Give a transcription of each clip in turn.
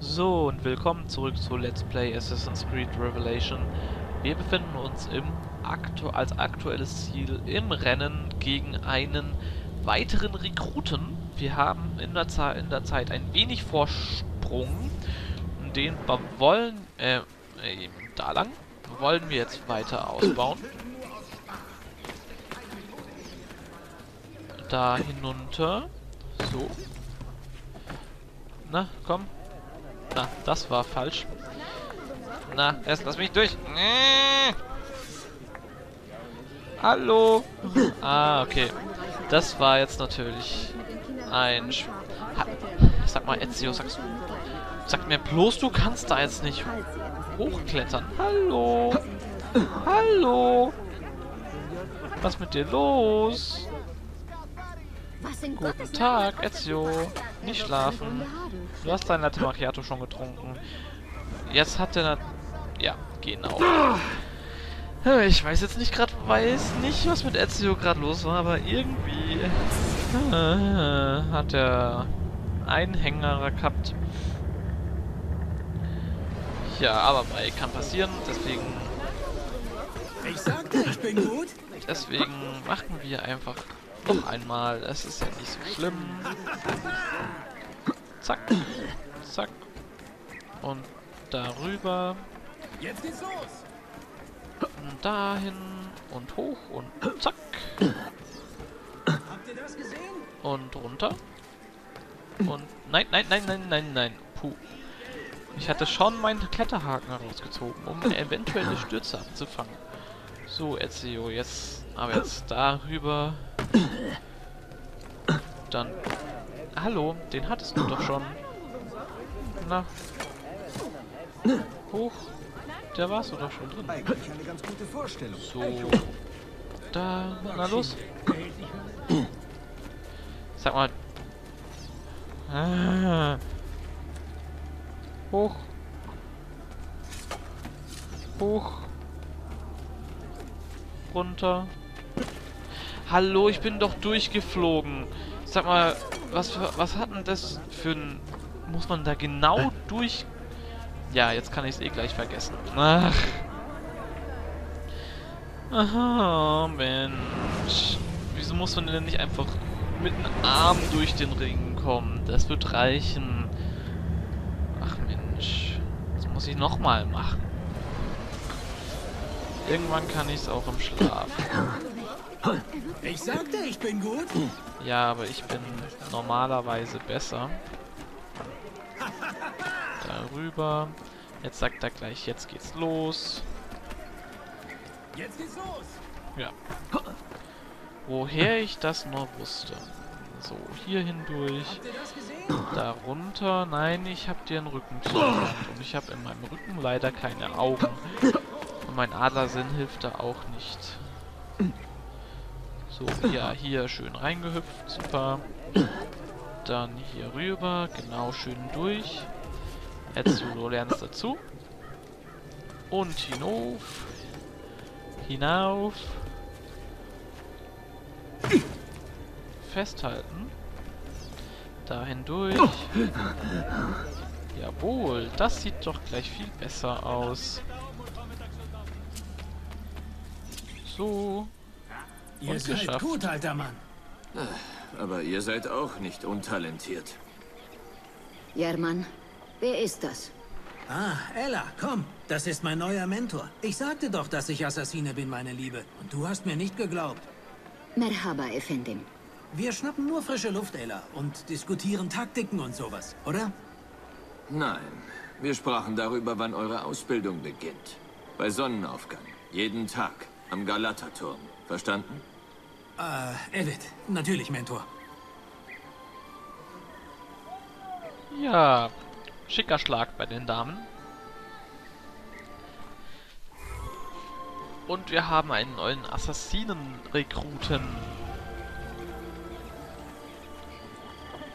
So, und willkommen zurück zu Let's Play Assassin's Creed Revelation. Wir befinden uns im aktu als aktuelles Ziel im Rennen gegen einen weiteren Rekruten. Wir haben in der, Ze in der Zeit ein wenig Vorsprung. Den wollen, äh, äh, da lang, wollen wir jetzt weiter ausbauen. Da hinunter. So. Na, komm, na, das war falsch. Na, erst lass mich durch. Nee. Hallo. Ah, okay. Das war jetzt natürlich ein... Sch ha sag mal, Ezio, sagst, sag mir bloß, du kannst da jetzt nicht hochklettern. Hallo. Hallo. Was ist mit dir los? Guten Tag, Ezio. Nicht schlafen. Du hast dein Latte Macchiato schon getrunken. Jetzt hat der... Ja, genau. Ich weiß jetzt nicht gerade, weiß nicht, was mit Ezio gerade los war, aber irgendwie äh, hat er einen Hänger gehabt. Ja, aber bei kann passieren, deswegen... Ich sagte, ich bin gut. Deswegen machen wir einfach noch einmal. Es ist ja nicht so schlimm. Zack. Zack. Und darüber. Jetzt geht's los. Und dahin. Und hoch. Und zack. Habt ihr das gesehen? Und runter. Und nein, nein, nein, nein, nein, nein. Puh. Ich hatte schon meinen Kletterhaken herausgezogen, um eventuelle Stürze abzufangen. So, Ezio, jetzt aber jetzt darüber. Dann. Hallo, den hattest du doch schon. Na. Hoch. Der warst du doch schon drin. So. Da. Na los. Sag mal. Ah. Hoch. Hoch. Runter. Hallo, ich bin doch durchgeflogen. Sag mal, was, für, was hat denn das für ein... Muss man da genau durch... Ja, jetzt kann ich es eh gleich vergessen. Ach. Aha, Mensch. Wieso muss man denn nicht einfach mit einem Arm durch den Ring kommen? Das wird reichen. Ach Mensch. Das muss ich nochmal machen. Irgendwann kann ich es auch im Schlaf. Ich sagte, ich bin gut. Ja, aber ich bin normalerweise besser. Darüber. Jetzt sagt er gleich, jetzt geht's los. Jetzt geht's los. Ja. Woher ich das nur wusste. So, hier hindurch. Darunter. Nein, ich habe dir den Rücken zugewandt. Und ich habe in meinem Rücken leider keine Augen. Und mein Adlersinn hilft da auch nicht. So, ja, hier schön reingehüpft. Super. Dann hier rüber. Genau, schön durch. Jetzt du lernst dazu. Und hinauf. Hinauf. Festhalten. Dahin durch. Jawohl, das sieht doch gleich viel besser aus. So. Ihr Und seid geschafft. gut, alter Mann. Aber ihr seid auch nicht untalentiert. Jerman, wer ist das? Ah, Ella, komm. Das ist mein neuer Mentor. Ich sagte doch, dass ich Assassine bin, meine Liebe. Und du hast mir nicht geglaubt. Merhaba, Effendim. Wir schnappen nur frische Luft, Ella, und diskutieren Taktiken und sowas, oder? Nein, wir sprachen darüber, wann eure Ausbildung beginnt. Bei Sonnenaufgang. Jeden Tag. Am Galata-Turm. Verstanden? Äh, Evid, natürlich, Mentor. Ja, schicker Schlag bei den Damen. Und wir haben einen neuen Assassinen-Rekruten.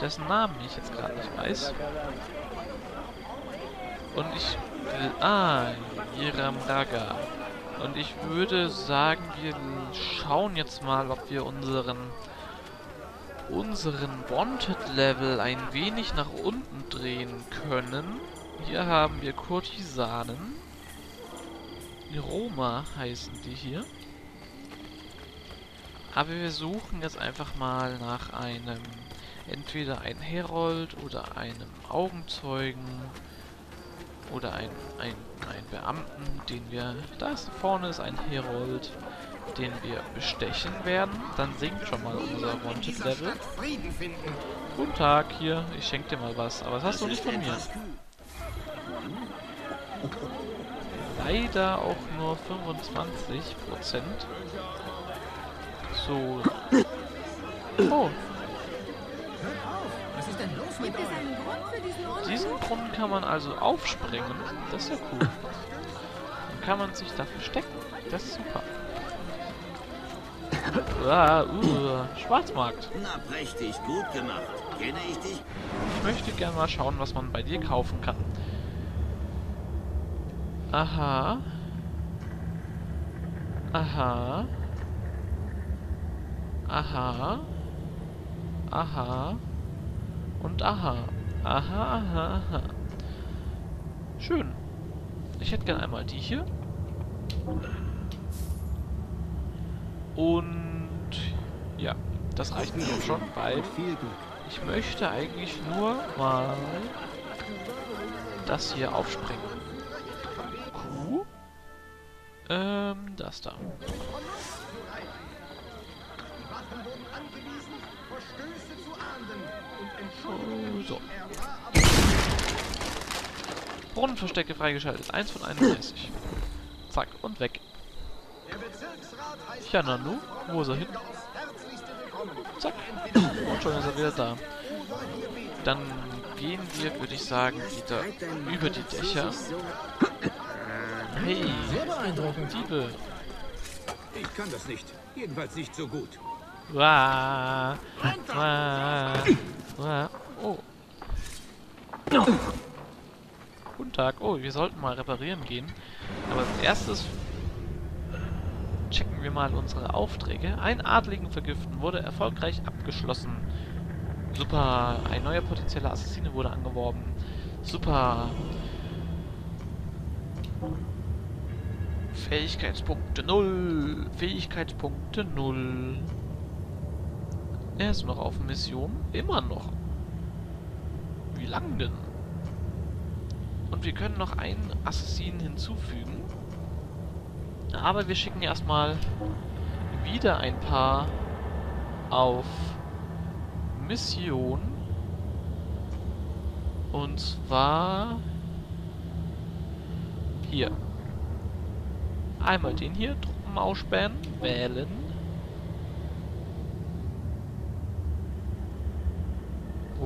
Dessen Namen ich jetzt gerade nicht weiß. Und ich will... Ah, Yiram Raga. Und ich würde sagen, wir schauen jetzt mal, ob wir unseren unseren Wanted-Level ein wenig nach unten drehen können. Hier haben wir Kurtisanen. Roma heißen die hier. Aber wir suchen jetzt einfach mal nach einem, entweder ein Herold oder einem Augenzeugen oder ein, ein, ein Beamten, den wir, da vorne ist ein Herold, den wir bestechen werden. Dann sinkt schon mal unser Wanted Level. Guten Tag, hier, ich schenke dir mal was, aber das hast du nicht von mir. Leider auch nur 25%. So. Oh. Was ist denn los mit euch? Diesen Brunnen kann man also aufspringen. Das ist ja cool. Dann kann man sich da verstecken. Das ist super. Ah, uh, Schwarzmarkt. Na, prächtig, gut gemacht. Kenne ich dich? Ich möchte gerne mal schauen, was man bei dir kaufen kann. Aha. Aha. Aha. Aha. Und aha. Aha, aha, aha. Schön. Ich hätte gerne einmal die hier. Und ja, das reicht mir doch schon, weil ich möchte eigentlich nur mal das hier aufspringen. Kuh? Ähm, das da. Oh, so. Brunnenverstecke freigeschaltet. 1 von 31. Zack, und weg. Ja, Nanu, wo ist er hin? Zack. Und schon ist er wieder da. Dann gehen wir, würde ich sagen, wieder über die Dächer. Hey, Sehr beeindruckend. Diebe. Ich kann das nicht. Jedenfalls nicht so gut. Wah, wah, wah. Oh. Guten Tag. Oh, wir sollten mal reparieren gehen. Aber als erstes checken wir mal unsere Aufträge. Ein Adligen vergiften wurde erfolgreich abgeschlossen. Super. Ein neuer potenzieller Assassine wurde angeworben. Super. Fähigkeitspunkte 0. Fähigkeitspunkte 0. Er ist noch auf Mission. Immer noch. Wie lang denn? Und wir können noch einen Assassinen hinzufügen. Aber wir schicken erstmal wieder ein paar auf Mission. Und zwar hier. Einmal den hier, Truppen ausspähen, wählen.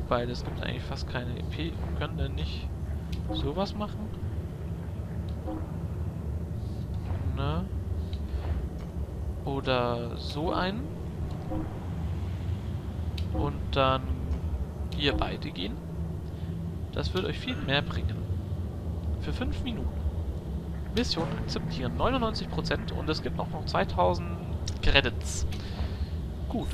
Wobei, das gibt eigentlich fast keine EP. Können denn nicht sowas machen? Ne? Oder so einen. Und dann ihr beide gehen. Das wird euch viel mehr bringen. Für 5 Minuten. Mission akzeptieren. 99% und es gibt noch 2000 Credits. Gut.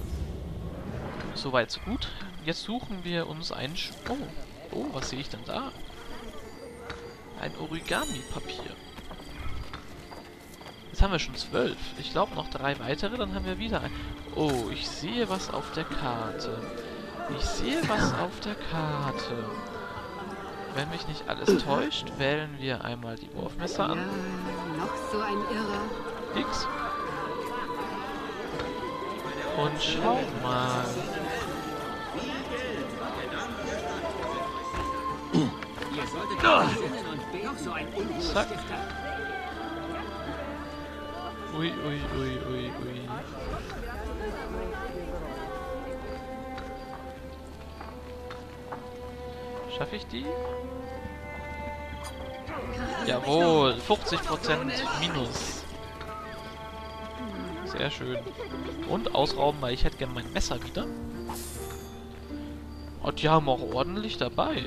Soweit so gut. Jetzt suchen wir uns ein... Sch oh. Oh, was sehe ich denn da? Ein Origami-Papier. Jetzt haben wir schon zwölf. Ich glaube noch drei weitere, dann haben wir wieder ein... Oh, ich sehe was auf der Karte. Ich sehe was auf der Karte. Wenn mich nicht alles täuscht, wählen wir einmal die Wurfmesser an. Ja, noch so ein Irrer. X. Und schau mal. Zack. Ui, ui, ui, ui, ui. Schaffe ich die? Jawohl, 50% minus. Sehr schön. Und ausrauben, weil ich hätte gerne mein Messer wieder. Und die haben auch ordentlich dabei.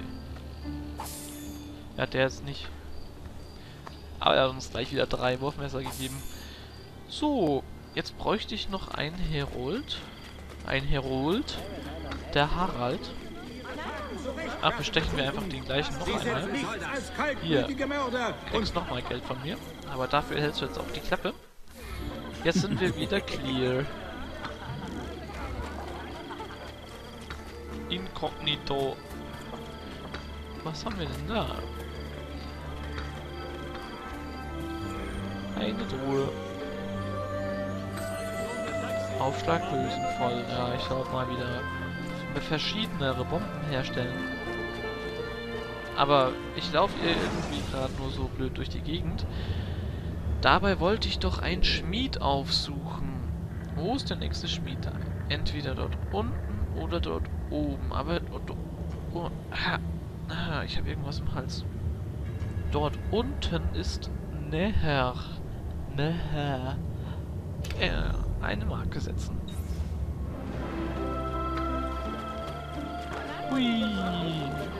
Ja, der ist nicht. Aber er hat uns gleich wieder drei Wurfmesser gegeben. So, jetzt bräuchte ich noch einen Herold. ein Herold, der Harald. Ach, bestechen wir einfach den gleichen noch einmal. sind nichts als Hier. Kriegst nochmal Geld von mir. Aber dafür hältst du jetzt auch die Klappe. Jetzt sind wir wieder clear. Inkognito. Was haben wir denn da? Eine Truhe. Aufschlag voll. Ja, ich soll mal wieder verschiedenere Bomben herstellen. Aber ich laufe irgendwie gerade nur so blöd durch die Gegend. Dabei wollte ich doch einen Schmied aufsuchen. Wo ist der nächste Schmied? Entweder dort unten oder dort oben. Aber. Oh, ah, ah, ich habe irgendwas im Hals. Dort unten ist näher. Äh, eine Marke setzen. Hui,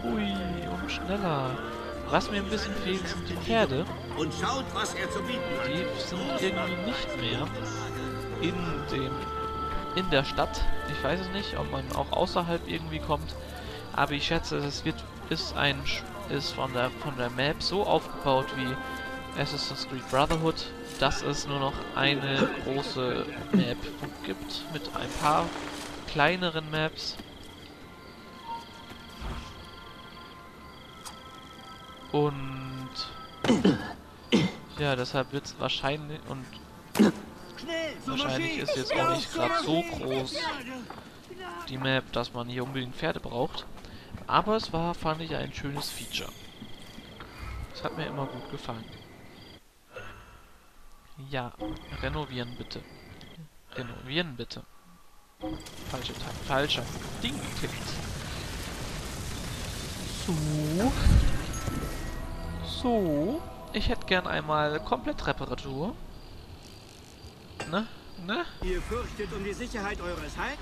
hui und schneller. Was mir ein bisschen fehlt, sind die Pferde. Und schaut, was er zu bieten hat. Die sind irgendwie nicht mehr in dem in der Stadt. Ich weiß es nicht, ob man auch außerhalb irgendwie kommt. Aber ich schätze, es wird ist ein ist von der von der Map so aufgebaut wie Assassin's Creed Brotherhood, dass es nur noch eine große Map gibt mit ein paar kleineren Maps. Und ja, deshalb wird es wahrscheinlich und wahrscheinlich ist jetzt auch nicht gerade so groß die Map, dass man hier unbedingt Pferde braucht. Aber es war, fand ich, ein schönes Feature. Das hat mir immer gut gefallen. Ja, renovieren bitte. Renovieren bitte. Falsche Teil, falscher Ding geklickt. So. So. Ich hätte gern einmal komplett Reparatur. Ne? Ne? Ihr fürchtet um die Sicherheit eures Heims?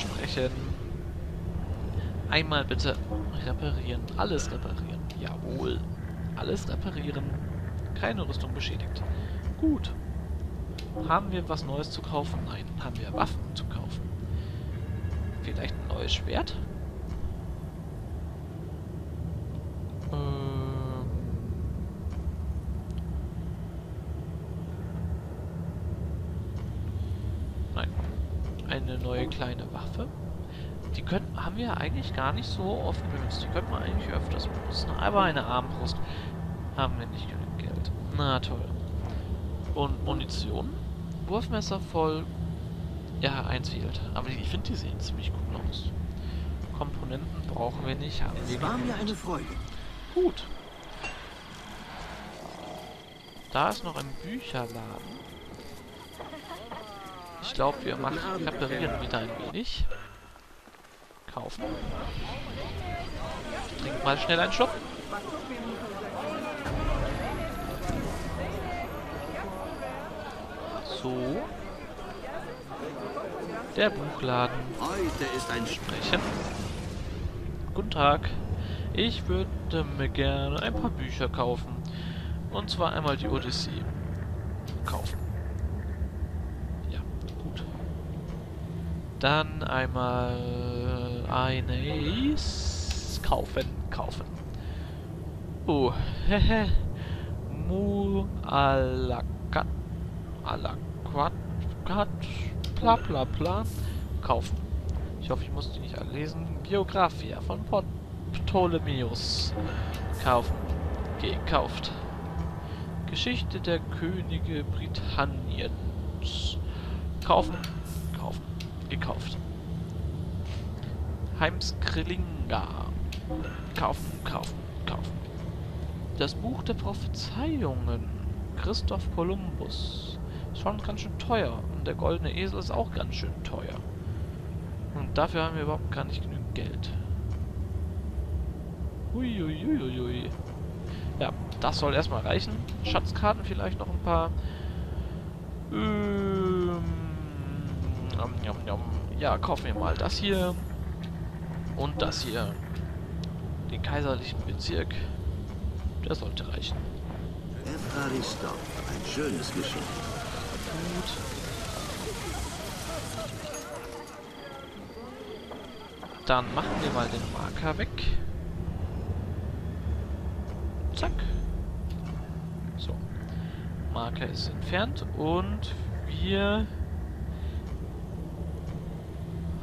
Sprechen. Einmal bitte reparieren. Alles reparieren. Jawohl. Alles reparieren. Keine Rüstung beschädigt. Gut. Haben wir was Neues zu kaufen? Nein. Haben wir Waffen zu kaufen? Vielleicht ein neues Schwert? Ähm. Nein. Eine neue kleine Waffe. Die können, haben wir eigentlich gar nicht so oft benutzt. Die könnte man eigentlich öfters benutzen. Aber eine Armbrust haben wir nicht genügend Geld. Na toll. Und Munition? Wurfmesser voll. Ja, eins fehlt. Aber ich finde, die sehen ziemlich cool aus. Komponenten brauchen wir nicht. Haben wir Es war mir eine Freude. Gut. Da ist noch ein Bücherladen. Ich glaube, wir machen reparieren wieder ein wenig. Kaufen. Ich trinke mal schnell einen Schluck. So. Der Buchladen. Heute ist ein Sprechen. Guten Tag. Ich würde mir gerne ein paar Bücher kaufen. Und zwar einmal die Odyssee kaufen. Ja, gut. Dann einmal eine Ace kaufen, kaufen. Oh, hehe. Mu alakat alakat bla bla bla kaufen. Ich hoffe, ich muss die nicht alle lesen. Biografia von Ptolemäus. Kaufen. Gekauft. Geschichte der Könige Britanniens. Kaufen. Kaufen. Gekauft. Heimskrillinga. Kaufen, kaufen, kaufen. Das Buch der Prophezeiungen. Christoph Kolumbus. Schon ganz schön teuer. Und der goldene Esel ist auch ganz schön teuer. Und dafür haben wir überhaupt gar nicht genügend Geld. Uiuiuiui. Ja, das soll erstmal reichen. Schatzkarten vielleicht noch ein paar. Ähm. Ja, kaufen wir mal das hier. Und das hier. Den kaiserlichen Bezirk. Der sollte reichen. Ein schönes Geschenk. Gut. Dann machen wir mal den Marker weg. Zack. So. Marker ist entfernt und wir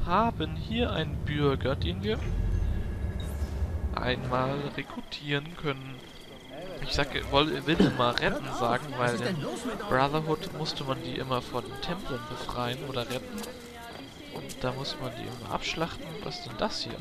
haben hier einen Bürger, den wir einmal rekrutieren können. Ich sag, will, will immer retten sagen, weil in Brotherhood musste man die immer vor den Tempeln befreien oder retten. Und da muss man die immer abschlachten. Was ist denn das hier?